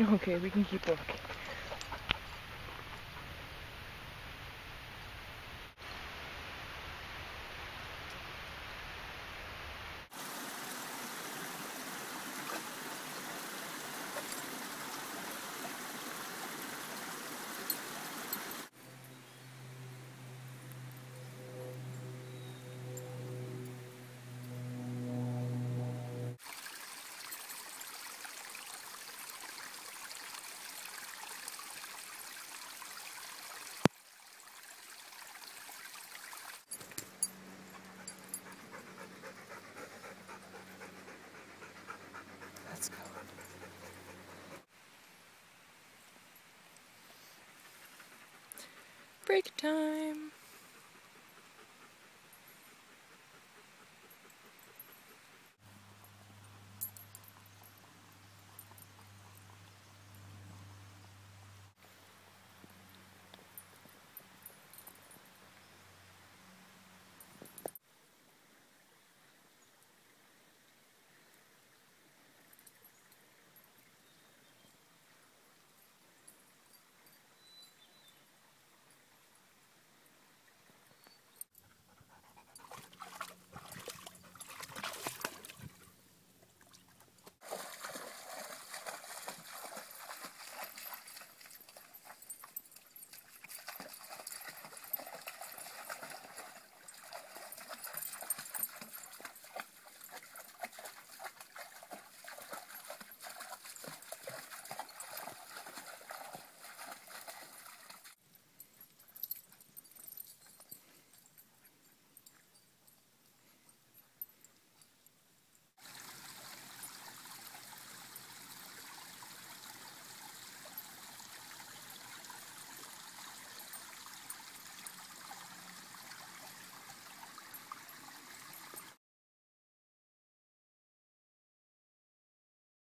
Okay, we can keep walking. Break time.